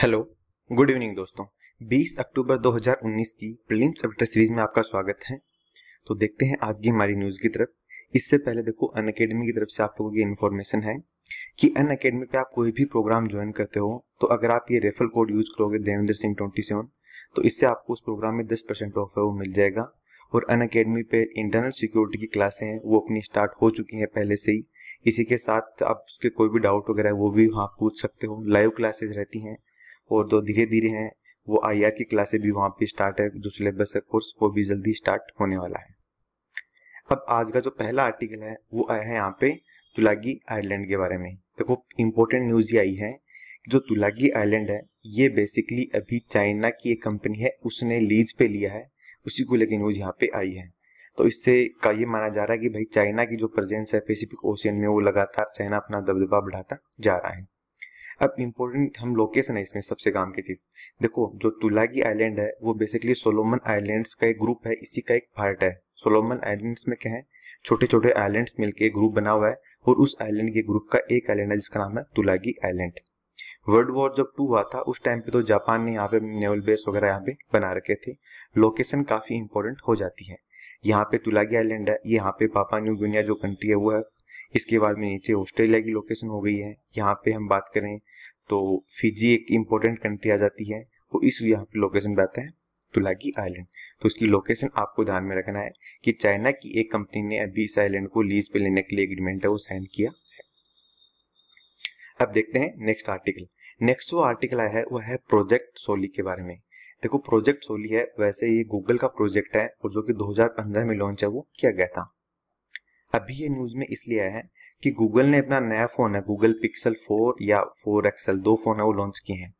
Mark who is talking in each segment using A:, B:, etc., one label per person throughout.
A: Hello, good evening दोस्तों। 20 अक्टूबर 2019 की prelims update series में आपका स्वागत है। तो देखते हैं आज की हमारी न्यूज़ की तरफ़। इससे पहले देखो, अन अकेडमी की तरफ़ से आप लोगों की इन्फॉर्मेशन है कि अन अकेडमी पे आप कोई भी प्रोग्राम ज्वाइन करते हो तो अगर आप ये रेफर कोड यूज़ करोगे देवेंद्र सिंह ट्वेंटी सेवन तो इससे आपको उस प्रोग्राम में दस परसेंट ऑफ़ है वो मिल जाएगा। और अन अकेडमी पे इंटरनल सिक्योरिटी की क्लासें हैं वो अपनी स्टार्ट हो चुकी हैं पहले से ही। इसी के साथ आप उसके कोई भी डाउट वगैरह, वो भी वहाँ पूछ सकते हो। लाइव क्लासेस रहती हैं और जो धीरे धीरे हैं। वो आई की क्लासेस भी वहाँ पे स्टार्ट है, जो सिलेबस है कोर्स, वो भी जल्दी स्टार्ट होने वाला है। अब आज का जो पहला आर्टिकल है, वो आया है यहाँ पे तुलागी आयरलैंड के बारे में। देखो तो इम्पोर्टेंट न्यूज़ ये आई है जो तुलागी आइलैंड है, ये बेसिकली अभी चाइना की एक कंपनी है, उसने लीज पे लिया है, उसी को लेकर न्यूज़ यहाँ पे आई है। तो इससे का ये माना जा रहा है कि भाई चाइना की जो प्रेजेंस है पैसिफिक ओशियन में, वो लगातार चाइना अपना दबदबा बढ़ाता जा रहा है। अब इम्पोर्टेंट हम लोकेशन है इसमें सबसे काम की चीज़। देखो, जो तुलागी आइलैंड है, वो बेसिकली सोलोमन आइलैंड्स का एक ग्रुप है, इसी का एक पार्ट है। सोलोमन आइलैंड्स में क्या है? छोटे छोटे आइलैंड्स मिलके एक ग्रुप बना हुआ है, और उस आइलैंड के ग्रुप का एक आइलैंड है, जिसका नाम है तुलागी आइलैंड वर्ल्ड वॉर जब टू हुआ था, उस टाइम पे तो जापान ने यहाँ पे नेवल बेस वगैरह यहाँ पे बना रखे थे। लोकेशन काफ़ी इंपॉर्टेंट हो जाती है। यहाँ पे तुलागी आइलैंड है यहाँ पे पापा न्यू गिनिया जो कंट्री है, वो है इसके बाद में नीचे ऑस्ट्रेलिया की लोकेशन हो गई है। यहाँ पे हम बात करें तो फिजी एक इम्पोर्टेंट कंट्री आ जाती है। वो इस यहाँ पे लोकेशन पे आता है तुलागी आइलैंड तो उसकी लोकेशन आपको ध्यान में रखना है कि चाइना की एक कंपनी ने अभी इस आइलैंड को लीज पे लेने के लिए एग्रीमेंट है, वो साइन किया। है अब देखते हैं नेक्स्ट आर्टिकल नेक्स्ट जो आर्टिकल आया है, वो है प्रोजेक्ट सोली के बारे में। देखो प्रोजेक्ट सोली है, वैसे ये गूगल का प्रोजेक्ट है और जो कि 2015 में लॉन्च है, वो किया गया था। अभी ये न्यूज़ में इसलिए आया है कि गूगल ने अपना नया फ़ोन है गूगल पिक्सल 4 या 4 एक्सएल दो फ़ोन है, वो लॉन्च किए हैं।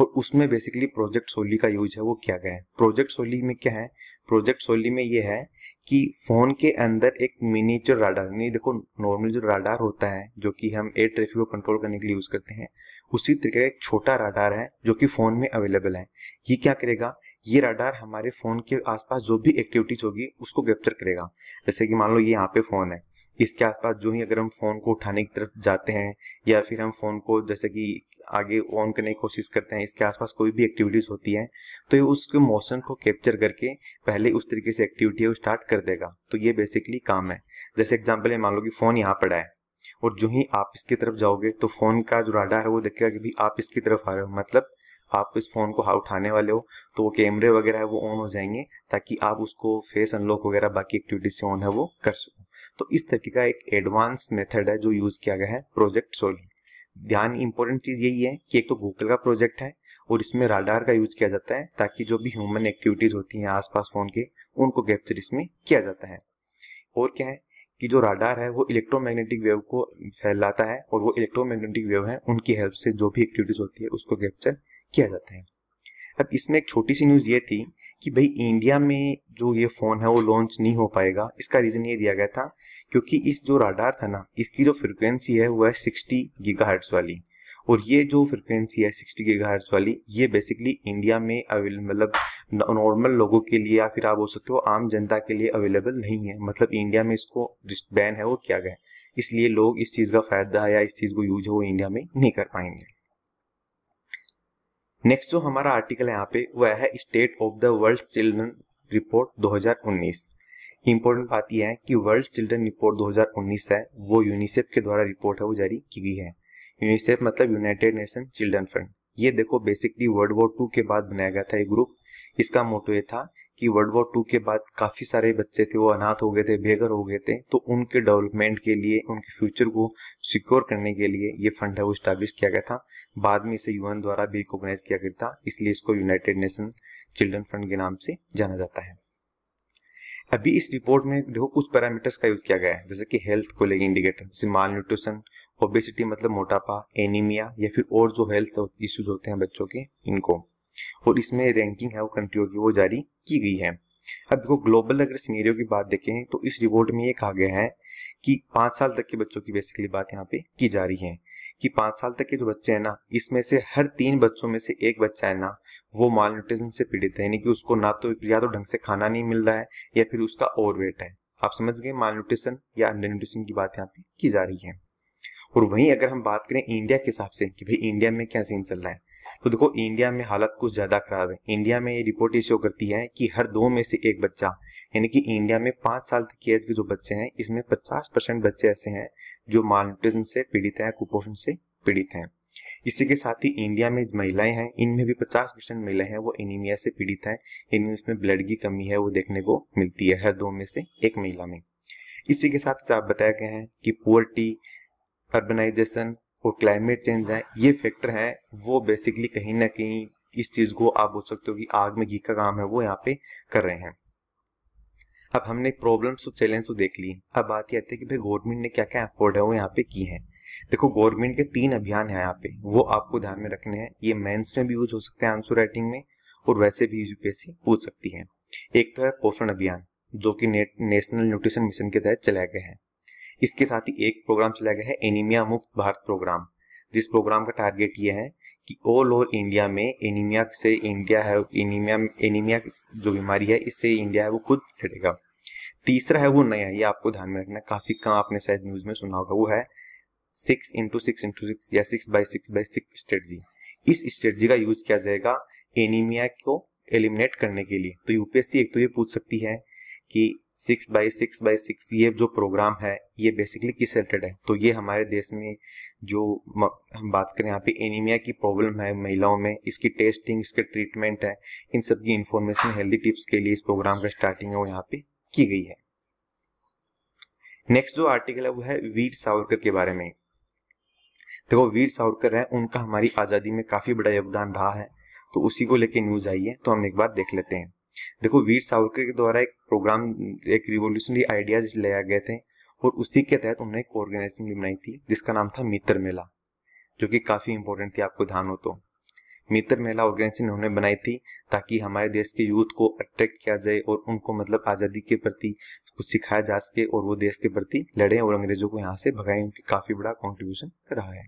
A: और उसमें बेसिकली प्रोजेक्ट सोली का यूज़ है, वो किया गया है। प्रोजेक्ट सोली में क्या है? प्रोजेक्ट सोली में ये है कि फ़ोन के अंदर एक मिनीचर राडार नहीं, देखो नॉर्मल जो राडार होता है, जो कि हम एयर ट्रैफ़िक को कंट्रोल करने के लिए यूज़ करते हैं, उसी तरीके का एक छोटा राडार है, जो कि फ़ोन में अवेलेबल है। ये क्या करेगा? ये राडार हमारे फ़ोन के आसपास जो भी एक्टिविटीज़ होगी, उसको कैप्चर करेगा। जैसे कि मान लो ये यहाँ पे फ़ोन है। इसके आसपास जो ही अगर हम फ़ोन को उठाने की तरफ़ जाते हैं, या फिर हम फ़ोन को जैसे कि आगे ऑन करने की कोशिश करते हैं, इसके आसपास कोई भी एक्टिविटीज़ होती है तो ये उसके मोशन को कैप्चर करके पहले उस तरीके से एक्टिविटी है वो स्टार्ट कर देगा। तो ये बेसिकली काम है। जैसे एग्ज़ाम्पल मान लो कि फ़ोन यहाँ पड़ा है, और जो ही आप इसकी तरफ़ जाओगे तो फ़ोन का जो राडार है वो देखेगा कि भी आप इसकी तरफ़ आ रहे हो। मतलब आप इस फ़ोन को उठाने वाले हो तो वो कैमरे वगैरह है वो ऑन हो जाएँगे, ताकि आप उसको फेस अनलॉक वगैरह बाकी एक्टिविटीज़ से ऑन है, वो कर सको। तो इस तरीके का एक एडवांस मेथड है जो यूज़ किया गया है प्रोजेक्ट सोल्व ध्यान इंपॉर्टेंट चीज़ यही है कि एक तो गूगल का प्रोजेक्ट है, और इसमें राडार का यूज़ किया जाता है, ताकि जो भी ह्यूमन एक्टिविटीज़ होती हैं आसपास फ़ोन के, उनको कैप्चर इसमें किया जाता है। और क्या है कि जो राडार है, वो इलेक्ट्रोमैग्नेटिक वेव को फैलाता है, और वो इलेक्ट्रोमैग्नेटिक वेव है, उनकी हेल्प से जो भी एक्टिविटीज़ होती है, उसको कैप्चर किया जाता है। अब इसमें एक छोटी सी न्यूज़ ये थी कि भाई इंडिया में जो ये फ़ोन है वो लॉन्च नहीं हो पाएगा। इसका रीज़न ये दिया गया था क्योंकि इस जो राडार था ना, इसकी जो फ्रिक्वेंसी है वो है सिक्सटी गीगा वाली। और ये जो फ्रिक्वेंसी है सिक्सटी गीगा वाली, ये बेसिकली इंडिया में अवेलेबल मतलब नॉर्मल लोगों के लिए या फिर आप बोल सकते हो आम जनता के लिए अवेलेबल नहीं है। मतलब इंडिया में इसको बैन है वो किया गया इसलिए लोग इस चीज़ का फ़ायदा या इस चीज़ को यूज़ है वो इंडिया में नहीं कर पाएँगे। नेक्स्ट जो हमारा आर्टिकल है यहाँ पे, वो है state of the world children report 2019 important बात यह है कि वर्ल्ड चिल्ड्रन रिपोर्ट 2019 है, वो यूनिसेफ के द्वारा रिपोर्ट है, वो जारी की गई है। यूनिसेफ मतलब यूनाइटेड नेशन चिल्ड्रन फंड ये देखो बेसिकली वर्ल्ड वॉर टू के बाद बनाया गया था ये ग्रुप इसका मोटो ये था कि वर्ल्ड वॉर टू के बाद काफ़ी सारे बच्चे थे, वो अनाथ हो गए थे, बेघर हो गए थे तो उनके डेवलपमेंट के लिए, उनके फ्यूचर को सिक्योर करने के लिए ये फंड है, वो स्टैब्लिश किया गया था। बाद में इसे यूएन द्वारा भी रिकॉग्नाइज किया गया था, इसलिए इसको यूनाइटेड नेशन चिल्ड्रन फंड के नाम से जाना जाता है। अभी इस रिपोर्ट में देखो, कुछ पैरामीटर्स का यूज़ किया गया है, जैसे कि हेल्थ को लेकर इंडिकेटर जैसे माल न्यूट्रिशन ओबेसिटी मतलब मोटापा एनीमिया या फिर और जो हेल्थ इश्यूज़ होते हैं बच्चों के, इनको। और इसमें रैंकिंग है, वो कंट्रियों की, वो जारी की गई है। अब देखो ग्लोबल अगर सीनेरियो की बात देखें तो इस रिपोर्ट में ये कहा गया है कि पाँच साल तक के बच्चों की बेसिकली बात यहाँ पे की जा रही है कि पाँच साल तक के जो बच्चे हैं ना, इसमें से हर तीन बच्चों में से एक बच्चा है ना, वो माल न्यूट्रिशन से पीड़ित है, यानी कि उसको ना तो या तो ढंग से खाना नहीं मिल रहा है या फिर उसका ओवर वेट है। आप समझ गए माल न्यूट्रिशन या अंडर न्यूट्रिशन की बात यहाँ पे की जा रही है। और वहीं अगर हम बात करें इंडिया के हिसाब से कि भाई इंडिया में क्या सीन चल रहा है तो देखो इंडिया में हालत कुछ ज़्यादा खराब है। इंडिया में ये रिपोर्ट ये शो करती है कि हर दो में से एक बच्चा, यानी कि इंडिया में पाँच साल तक की एज के जो बच्चे हैं, इसमें पचास परसेंट बच्चे ऐसे हैं जो मालन्यूट्रिशन से पीड़ित हैं, कुपोषण से पीड़ित हैं। इसी के साथ ही इंडिया में महिलाएँ हैं, इनमें भी 50 परसेंट महिलाएँ हैं, वो एनीमिया से पीड़ित हैं यानी उसमें ब्लड की कमी है, वो देखने को मिलती है हर दो में से एक महिला में। इसी के साथ आप बताया गया है कि पुअर्टी अर्बनाइजेशन और क्लाइमेट चेंज है, ये फैक्टर है, वो बेसिकली कहीं ना कहीं इस चीज़ को आप बोल सकते हो कि आग में घी का काम है, वो यहाँ पे कर रहे हैं। अब हमने प्रॉब्लम्स और चैलेंज तो देख ली। अब बात ये आती है कि भाई गवर्नमेंट ने क्या क्या एफोर्ड है, वो यहाँ पे की है। देखो गवर्नमेंट के तीन अभियान है यहाँ पे, वो आपको ध्यान में रखने हैं। ये मेंस में भी यूज़ हो सकते हैं आंसर राइटिंग में, और वैसे भी यूपीएससी पूछ सकती है। एक तो है पोषण अभियान, जो कि नेशनल न्यूट्रिशन मिशन के तहत चलाया गया है। इसके साथ ही एक प्रोग्राम चलाया गया है एनीमिया मुक्त भारत प्रोग्राम जिस प्रोग्राम का टारगेट ये है कि ऑल ओवर इंडिया में एनीमिया से इंडिया है एनीमिया एनीमिया जो बीमारी है, इससे इंडिया है वो खुद लड़ेगा। तीसरा है वो नया, ये आपको ध्यान में रखना, काफ़ी कम आपने शायद न्यूज़ में सुना होगा, वो है six into six into six या six by six by six strategy इस स्ट्रेटजी का यूज़ किया जाएगा एनीमिया को एलिमिनेट करने के लिए। तो यूपीएससी एक तो ये पूछ सकती है कि six by six by six ये जो प्रोग्राम है, ये बेसिकली किस रिलेटेड है? तो ये हमारे देश में जो हम बात करें, यहाँ पे एनीमिया की प्रॉब्लम है महिलाओं में, इसकी टेस्टिंग इसके ट्रीटमेंट है, इन सब की इंफॉर्मेशन हेल्दी टिप्स के लिए इस प्रोग्राम का स्टार्टिंग है, वो यहाँ पे की गई है। नेक्स्ट जो आर्टिकल है, वो है वीर सावरकर के बारे में। देखो वीर सावरकर है, उनका हमारी आज़ादी में काफ़ी बड़ा योगदान रहा है तो उसी को लेके न्यूज़ आई है तो हम एक बार देख लेते हैं। देखो, वीर सावरकर के द्वारा एक प्रोग्राम एक रिवोल्यूशनरी आइडियाज़ लाए गए थे और उसी के तहत उन्होंने एक ऑर्गेनाइजेशन भी बनाई थी, जिसका नाम था मित्र मेला, जो कि काफ़ी इंपॉर्टेंट थी आपको ध्यान हो तो। मित्र मेला ऑर्गेनाइजेशन उन्होंने बनाई थी ताकि हमारे देश के यूथ को अट्रैक्ट किया जाए और उनको मतलब आज़ादी के प्रति कुछ सिखाया जा सके और वो देश के प्रति लड़े और अंग्रेज़ों को यहाँ से भगाए, उनकी काफ़ी बड़ा कॉन्ट्रीब्यूशन रहा है।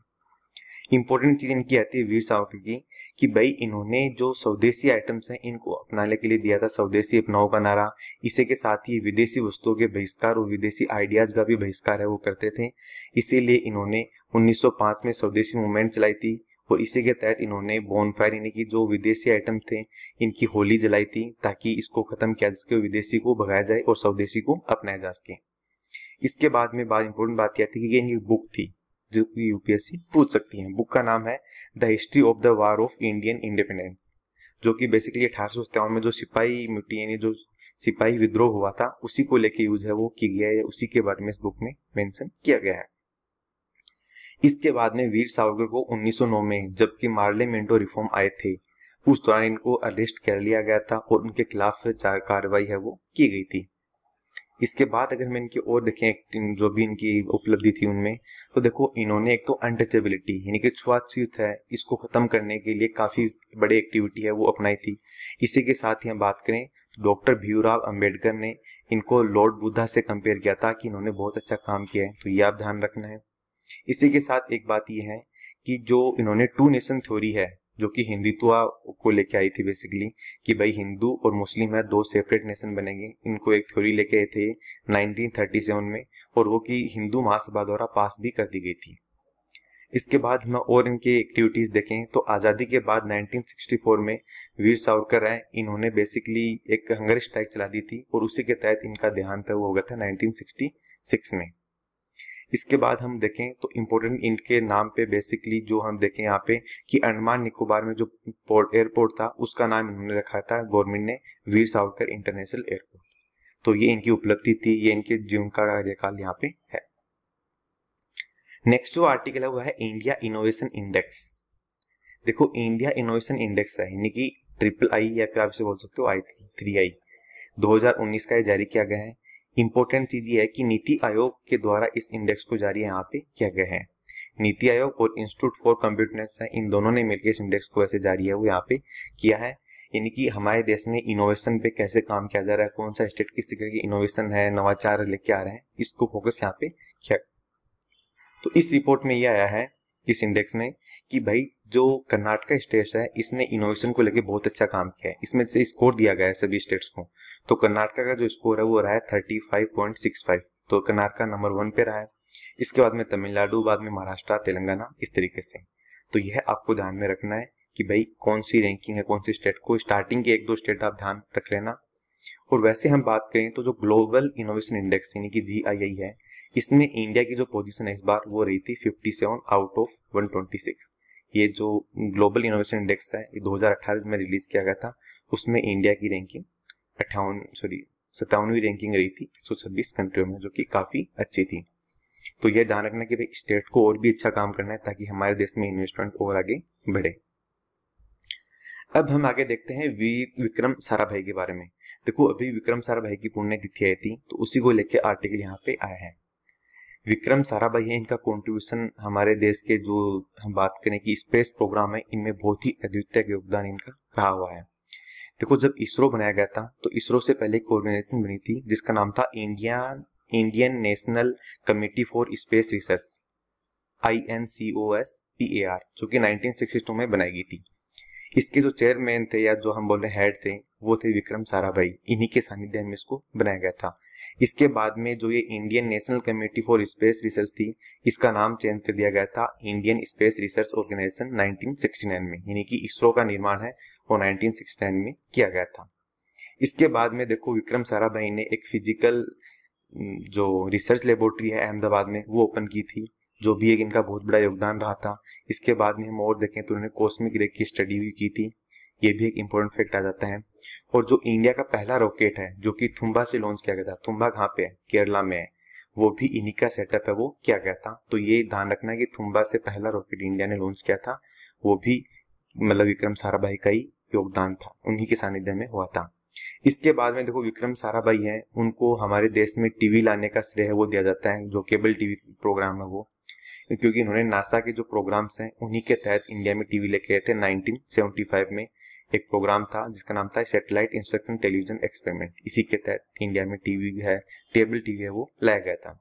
A: इंपॉर्टेंट चीज़ इनकी आती है वीर सावरकर की, कि भाई इन्होंने जो स्वदेशी आइटम्स हैं, इनको अपनाने के लिए दिया था स्वदेशी अपनाओ का नारा। इसी के साथ ही विदेशी वस्तुओं के बहिष्कार और विदेशी आइडियाज़ का भी बहिष्कार है वो करते थे। इसीलिए इन्होंने 1905 में स्वदेशी मूवमेंट चलाई थी और इसी के तहत इन्होंने बोनफायर यानी कि जो विदेशी आइटम थे, इनकी होली जलाई थी ताकि इसको खत्म किया जा सके विदेशी को भगाया जाए और स्वदेशी को अपनाया जा सके। इसके बाद में बात इंपॉर्टेंट बात यह थी कि इनकी बुक थी। जो यूपीएससी पूछ सकती है। बुक का नाम है the history of the war of Indian independence जो कि बेसिकली अठारह में जो सिपाही मिट्टी यानी जो सिपाही विद्रोह हुआ था, उसी को लेके यूज़ है, वो की गया है, उसी के बारे में इस बुक में मेंशन किया गया है। इसके बाद में वीर सावरकर को 1909 में, जबकि मार्लियामेंटो रिफॉर्म आए थे, उस दौरान इनको अरेस्ट कर लिया गया था और उनके खिलाफ कार्रवाई है, वो की गई थी। इसके बाद अगर मैं इनकी और देखें जो भी इनकी उपलब्धि थी उनमें तो देखो, इन्होंने एक तो अनटचेबिलिटी यानी कि छुआछूत है, इसको खत्म करने के लिए काफ़ी बड़ी एक्टिविटी है वो अपनाई थी। इसी के साथ ही हम बात करें, डॉक्टर भीमराव अंबेडकर ने इनको लॉर्ड बुद्धा से कंपेयर किया था कि इन्होंने बहुत अच्छा काम किया है तो ये आप ध्यान रखना है। इसी के साथ एक बात यह है कि जो इन्होंने टू नेशन थ्योरी है जो कि हिंदुत्व को लेके आई थी बेसिकली कि भाई हिंदू और मुस्लिम है, दो सेपरेट नेशन बनेंगे। इनको एक थ्योरी लेके आए थे 1937 में, और वो कि हिंदू महासभा द्वारा पास भी कर दी गई थी। इसके बाद हम और इनके एक्टिविटीज़ देखें तो आज़ादी के बाद 1964 में वीर सावरकर है इन्होंने बेसिकली एक हंगर स्ट्राइक चला दी थी, और उसी के तहत इनका देहांत वो हो गया था 1966 में। इसके बाद हम देखें तो इम्पोर्टेंट इनके नाम पे बेसिकली जो हम देखें यहाँ पे कि अंडमान निकोबार में जो पोर्ट एयरपोर्ट था, उसका नाम इन्होंने रखा था गवर्नमेंट ने वीर सावरकर इंटरनेशनल एयरपोर्ट तो ये इनकी उपलब्धि थी, ये इनके जीवन का कार्यकाल यहाँ पे है। नेक्स्ट जो आर्टिकल है, वो है इंडिया इनोवेशन इंडेक्स देखो इंडिया इनोवेशन इंडेक्स है, यानी कि ट्रिपल आई या फिर आप इसे बोल सकते हो आई थ्री आई 2019 का ये जारी किया गया है। इंपॉर्टेंट चीज़ ये है कि नीति आयोग के द्वारा इस इंडेक्स को जारी यहाँ पे किया गया है। नीति आयोग और इंस्टीट्यूट फॉर कंप्यूटर्स है, इन दोनों ने मिलकर इस इंडेक्स को ऐसे जारी है, वो यहाँ पे किया है। यानी कि हमारे देश में इनोवेशन पे कैसे काम किया जा रहा है, कौन सा स्टेट किस तरीके की इनोवेशन है, नवाचार लेके आ रहे हैं, इसको फोकस यहाँ पे किया। तो इस रिपोर्ट में ये आया है इस इंडेक्स में, कि भाई जो कर्नाटका स्टेट है, इसने इनोवेशन को लेके बहुत अच्छा काम किया है। इसमें से स्कोर दिया गया है सभी स्टेट्स को। तो कर्नाटका का जो स्कोर है, वो रहा है thirty five point six five तो कर्नाटका नंबर वन पे रहा है। इसके बाद में तमिलनाडु, बाद में महाराष्ट्र, तेलंगाना, इस तरीके से। तो यह आपको ध्यान में रखना है कि भाई कौन सी रैंकिंग है, कौन सी स्टेट को। स्टार्टिंग के एक दो स्टेट आप ध्यान रख लेना। और वैसे हम बात करें तो जो ग्लोबल इनोवेशन इंडेक्स यानी कि जी आई आई है, इसमें इंडिया की जो पोजीशन है इस बार वो रही थी 57 आउट ऑफ़ 126 ये जो ग्लोबल इनोवेशन इंडेक्स है, ये 2018 में रिलीज़ किया गया था, उसमें इंडिया की रैंकिंग अट्ठावन सॉरी सत्तावनवी रैंकिंग रही थी एक छब्बीस कंट्रियों में, जो कि काफ़ी अच्छी थी। तो यह ध्यान रखना कि भाई स्टेट को और भी अच्छा काम करना है ताकि हमारे देश में इन्वेस्टमेंट और आगे बढ़े। अब हम आगे देखते हैं वीर विक्रम साराभाई के बारे में। देखो, अभी विक्रम साराभाई की पुण्य पुण्यतिथि आई थी तो उसी को लेके आर्टिकल यहाँ पे आया है। विक्रम साराभाई है, इनका कंट्रीब्यूशन हमारे देश के जो हम बात करें कि स्पेस प्रोग्राम है, इनमें बहुत ही अद्वितीय योगदान इनका रहा हुआ है। देखो, जब इसरो बनाया गया था तो इसरो से पहले एक ऑर्गेनाइजेशन बनी थी, जिसका नाम था India Indian National Committee for Space Research I N C O S P A R जो कि 1962 में बनाई गई थी। इसके जो चेयरमैन थे या जो हम बोल हेड थे, वो थे विक्रम साराभाई। इन्हीं के सानिध्य में इसको बनाया गया था। इसके बाद में जो ये Indian National Committee for Space Research थी, इसका नाम चेंज कर दिया गया था इंडियन स्पेस रिसर्च ऑर्गेनाइजेशन 1969 में। यानी कि इसरो का निर्माण है, वो 1969 में किया गया था। इसके बाद में देखो विक्रम साराभाई ने एक फ़िज़िकल जो रिसर्च लेबोरेटरी है अहमदाबाद में, वो ओपन की थी। जो भी एक इनका बहुत बड़ा योगदान रहा था। इसके बाद में हम और देखें तो उन्होंने कॉस्मिक रे की स्टडी भी की थी। ये भी एक इम्पोर्टेंट फैक्ट आ जाता है। और जो इंडिया का पहला रॉकेट है, जो कि थुम्बा से लॉन्च किया गया था थुम्बा कहाँ पे है? केरला में है। वो भी इन्हीं का सेटअप है, वो किया गया था। तो ये ध्यान रखना है कि थुम्बा से पहला रॉकेट इंडिया ने लॉन्च किया था। वो भी मतलब विक्रम साराभाई का ही योगदान था। उन्हीं के सानिध्य में हुआ था। इसके बाद में देखो विक्रम साराभाई हैं, उनको हमारे देश में टीवी लाने का श्रेय वो दिया जाता है, जो केबल टीवी प्रोग्राम है वो। क्योंकि इन्होंने नासा के जो प्रोग्राम्स हैं, उन्हीं के तहत इंडिया में टीवी लेके आए थे 1975 में। एक प्रोग्राम था, जिसका नाम था सैटेलाइट इंस्ट्रक्शन टेलीविज़न एक्सपेरिमेंट इसी के तहत इंडिया में टीवी है टेबल टीवी है, वो लाया गया था।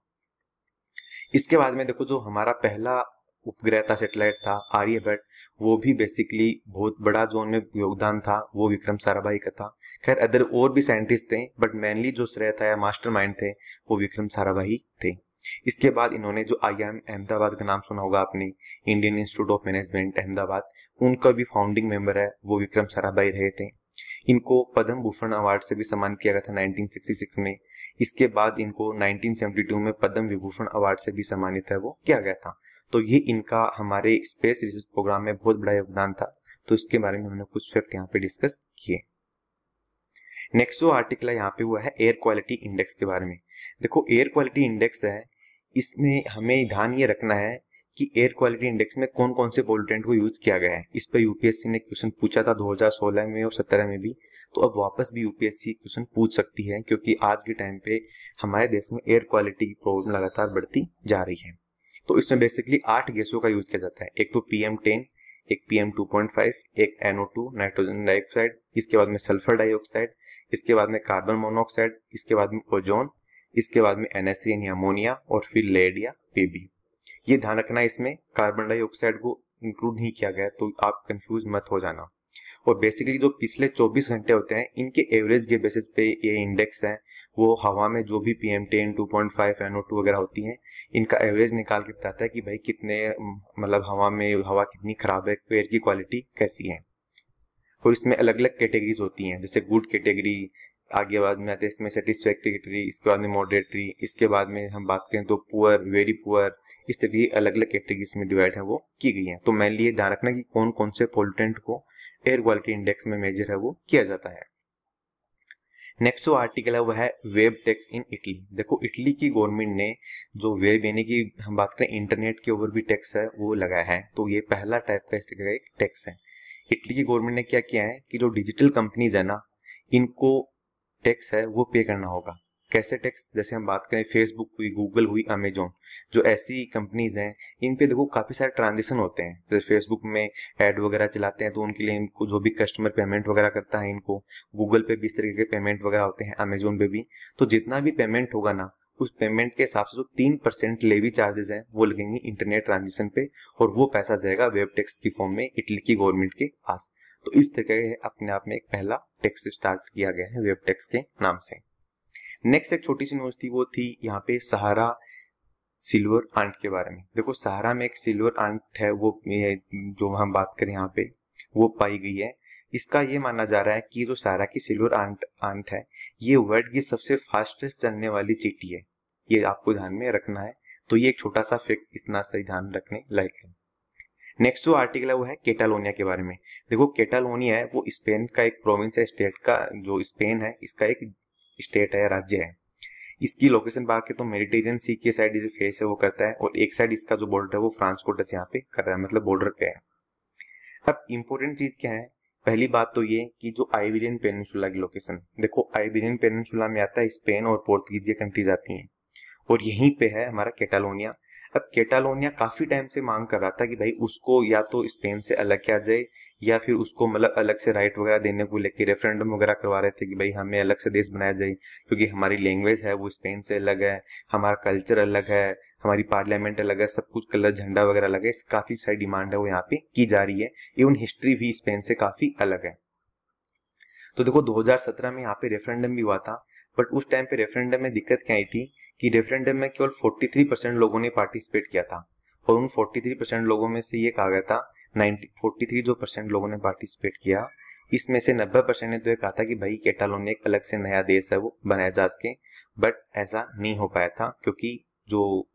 A: इसके बाद में देखो, जो हमारा पहला उपग्रह था सेटेलाइट था आर्यभट्ट वो भी बेसिकली बहुत बड़ा जो उनमें योगदान था, वो विक्रम साराभाई का था। खैर अदर और भी साइंटिस्ट थे बट मेनली जो श्रेय था या मास्टरमाइंड थे, वो विक्रम साराभाई थे। इसके बाद इन्होंने जो आई एम अहमदाबाद का नाम सुना होगा आपने Indian Institute of Management Ahmedabad, उनका भी फाउंडिंग मेंबर है, वो विक्रम साराभाई रहे थे। इनको पद्म भूषण अवार्ड से भी सम्मानित किया गया था 1966 में। इसके बाद इनको 1972 में पद्म विभूषण अवार्ड से भी सम्मानित है, वो किया गया था। तो ये इनका हमारे स्पेस रिसर्च प्रोग्राम में बहुत बड़ा योगदान था। तो इसके बारे में हमने कुछ फैक्ट यहाँ पे डिस्कस किए। नेक्स्ट जो आर्टिकल है, यहाँ पे हुआ है एयर क्वालिटी इंडेक्स के बारे में। देखो एयर क्वालिटी इंडेक्स है इसमें हमें ध्यान ये रखना है कि एयर क्वालिटी इंडेक्स में कौन कौन से पोल्यूटेंट को यूज़ किया गया है। इस पर यूपीएससी ने क्वेश्चन पूछा था 2016 में और 17 में भी। तो अब वापस भी यूपीएससी क्वेश्चन पूछ सकती है, क्योंकि आज के टाइम पे हमारे देश में एयर क्वालिटी की प्रॉब्लम लगातार बढ़ती जा रही है। तो इसमें बेसिकली आठ गैसों का यूज़ किया जाता है। एक तो पी एम टेन एक P M two point five एक एनओ टू नाइट्रोजन डाइऑक्साइड इसके बाद में सल्फ़र डाइऑक्साइड इसके बाद में कार्बन मोनोऑक्साइड इसके बाद में ओजोन इसके बाद में एन यानी अमोनिया और फिर लेड या पीबी ये ध्यान रखना इसमें, कार्बन डाइऑक्साइड को इंक्लूड नहीं किया गया तो आप कंफ्यूज मत हो जाना। और बेसिकली जो पिछले 24 घंटे होते हैं, इनके एवरेज के बेसिस पे ये इंडेक्स है, वो हवा में जो भी P M ten two point five NO two वगैरह होती हैं, इनका एवरेज निकाल के बताता है कि भाई कितने मतलब हवा में, हवा कितनी खराब है एयर की क्वालिटी कैसी है। और इसमें अलग अलग कैटेगरीज होती हैं, जैसे गुड कैटेगरी आगे बाद में आते हैं, इसमें सेटिस्फैक्ट्री इसके बाद में मॉडरेटरी इसके बाद में हम बात करें तो पुअर वेरी पुअर इस तरह की अलग अलग कैटेगरीज में डिवाइड है वो की गई है। तो मेनली ये ध्यान रखना कि कौन कौन से पोल्यूटेंट को एयर क्वालिटी इंडेक्स में मेजर है वो किया जाता है। नेक्स्ट जो आर्टिकल है वह है वेब टैक्स इन इटली देखो इटली की गवर्नमेंट ने जो वेब यानी कि हम बात करें इंटरनेट के ऊपर भी टैक्स है, वो लगाया है। तो ये पहला टाइप का इस तरह का एक टैक्स है। इटली की गवर्नमेंट ने क्या किया है कि जो डिजिटल कंपनीज़ है ना, इनको टैक्स है, वो पे करना होगा। कैसे टैक्स? जैसे हम बात करें फेसबुक हुई गूगल हुई अमेजोन जो ऐसी कंपनीज़ हैं, इन पे देखो काफ़ी सारे ट्रांजेक्शन होते हैं। जैसे फेसबुक में ऐड वगैरह चलाते हैं तो उनके लिए इनको जो भी कस्टमर पेमेंट वगैरह करता है इनको गूगल पे भी इस तरीके के पेमेंट वगैरह होते हैं अमेजोन पे भी। तो जितना भी पेमेंट होगा ना, उस पेमेंट के हिसाब से जो तीन परसेंट लेवी चार्जेस हैं, वो लगेंगे इंटरनेट ट्रांजेक्शन पे, और वो पैसा जाएगा वेब टैक्स की फॉर्म में इटली की गवर्नमेंट के पास। तो इस तरह अपने आप में एक पहला टेक्स स्टार्ट किया गया है वेब टेक्स के नाम से। नेक्स्ट एक छोटी सी न्यूज़ थी, वो थी यहाँ पे सहारा सिल्वर आंट के बारे में। देखो सहारा में एक सिल्वर आंट है, वो जो हम बात करें यहाँ पे, वो पाई गई है। इसका ये माना जा रहा है कि जो सारा की सिल्वर आंट आंट है, ये वर्ल्ड की सबसे फास्टेस्ट चलने वाली चीटी है। ये आपको ध्यान में रखना है। तो ये एक छोटा सा फैक्ट इतना सही ध्यान रखने लायक है। नेक्स्ट जो आर्टिकल है वो है केटालोनिया के बारे में। देखो केटालोनिया है, वो स्पेन का एक प्रोविंस है स्टेट का, जो स्पेन है, इसका एक स्टेट है राज्य है। इसकी लोकेशन बाकी तो मेडिटेरियन सी के साइड जो फेस है वो करता है, और एक साइड इसका जो बॉर्डर है वो फ्रांस को टच यहाँ पे कर रहा है मतलब बॉर्डर पे है। अब इम्पोर्टेंट चीज़ क्या है? पहली बात तो ये कि जो आइबेरियन पेनिनसुला की लोकेशन देखो आइबेरियन पेनिनसुला में आता है स्पेन और पोर्तुगीज ये कंट्रीज़ आती हैं, और यहीं पे है हमारा कैटालोनिया अब कैटालोनिया काफ़ी टाइम से मांग कर रहा था कि भाई उसको या तो स्पेन से अलग किया जाए, या फिर उसको मतलब अलग से राइट वगैरह देने को लेकर रेफरेंडम वगैरह करवा रहे थे कि भाई हमें अलग से देश बनाया जाए, क्योंकि हमारी लैंग्वेज है, वो स्पेन से अलग है, हमारा कल्चर अलग है, हमारी पार्लियामेंट अलग है, सब कुछ कलर झंडा वगैरह अलग है काफ़ी सारी डिमांड है वो यहाँ पे की जा रही है, इवन हिस्ट्री भी स्पेन से काफ़ी अलग है। तो देखो 2017 में यहाँ पे रेफरेंडम भी हुआ था बट उस टाइम पे रेफरेंडम में दिक्कत क्या आई थी? कि रेफरेंडम में केवल 43 परसेंट लोगों ने पार्टिसिपेट किया था और उन 43 परसेंट लोगों में से ये कहा गया था 90 43 जो परसेंट लोगों ने पार्टिसिपेट किया, इसमें से 90 परसेंट ने तो ये कहा था कि भाई कैटालोनिया एक अलग से नया देश है वो, बनाया जा सके। बट ऐसा नहीं हो पाया था क्योंकि जो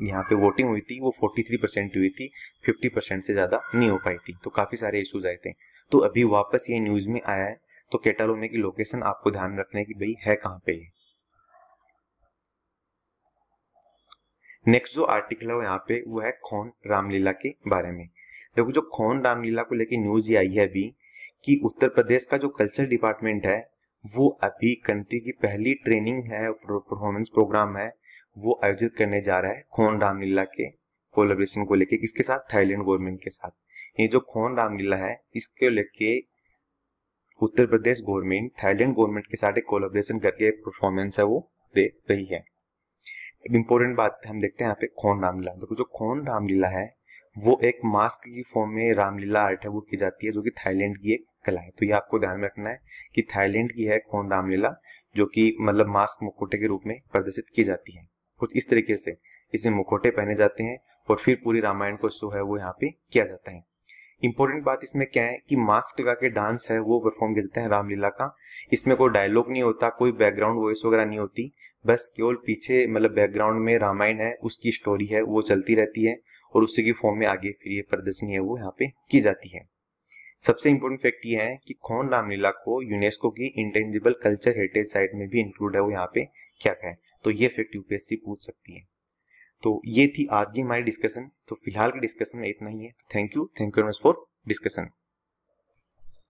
A: यहाँ पे वोटिंग हुई थी, वो 43 परसेंट हुई थी 50 परसेंट से ज़्यादा नहीं हो पाई थी। तो काफ़ी सारे इश्यूज़ आए थे। तो अभी वापस ये न्यूज़ में आया है तो कैटालोनिया की लोकेशन आपको ध्यान रखने की भाई है कहाँ पे नेक्स्ट जो आर्टिकल है यहाँ पे, वो है खौन रामलीला के बारे में। देखो जो खौन रामलीला को लेकर न्यूज़ ये आई है अभी कि उत्तर प्रदेश का जो कल्चर डिपार्टमेंट है, वो अभी कंट्री की पहली ट्रेनिंग है परफॉर्मेंस प्रोग्राम है, वो आयोजित करने जा रहा है खौन रामलीला के कोलेब्रेशन को लेके, किसके साथ? थाईलैंड गवर्नमेंट के साथ। ये जो खौन रामलीला है, इसके लेके Uttar Pradesh government Thailand government के साथ एक कोलेब्रेशन करके परफॉर्मेंस है वो दे रही है। इम्पोर्टेंट बात हम देखते हैं यहाँ पे खोन रामलीला। देखो, जो खोन रामलीला है, वो एक मास्क की फॉर्म में रामलीला आर्ट है, वो की जाती है, जो कि थाईलैंड की एक कला है। तो ये आपको ध्यान में रखना है कि थाईलैंड की है खोन रामलीला, जो कि मतलब मास्क मुखोटे के रूप में प्रदर्शित की जाती है। कुछ इस तरीके से इसमें मुखोटे पहने जाते हैं और फिर पूरी रामायण को शो है वो यहाँ पे किया जाता है। इंपॉर्टेंट बात इसमें क्या है कि मास्क लगा के डांस है, वो परफॉर्म किया जाता है रामलीला का। इसमें कोई डायलॉग नहीं होता, कोई बैकग्राउंड वॉइस वगैरह नहीं होती। बस केवल पीछे मतलब बैकग्राउंड में रामायण है, उसकी स्टोरी है, वो चलती रहती है और उसी की फॉर्म में आगे फिर ये प्रदर्शनी है, वो यहाँ पे की जाती है। सबसे इम्पोर्टेंट फैक्ट ये है कि खोन रामलीला को यूनेस्को की इंटेंजिबल कल्चर हेरिटेज साइट में भी इंक्लूड है, वो यहाँ पे क्या है तो ये फैक्ट यूपीएससी पूछ सकती है। तो ये थी आज की हमारी डिस्कशन तो फ़िलहाल की डिस्कशन में इतना ही है. Thank you thank you very much for discussion